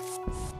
you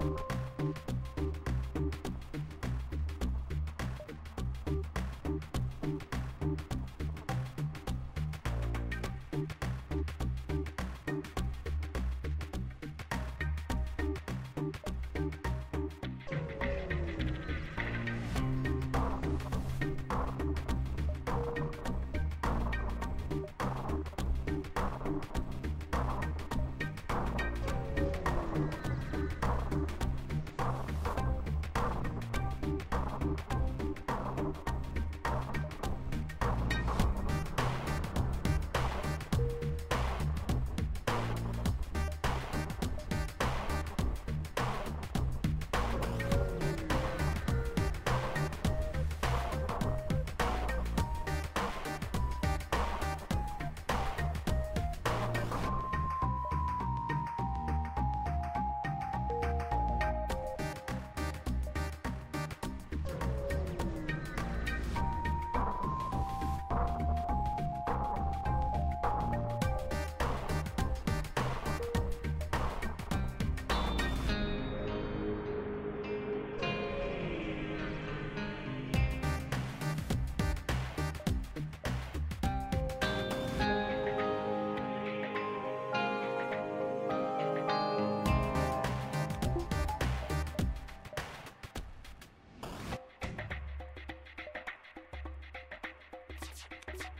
うん。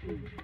Mm.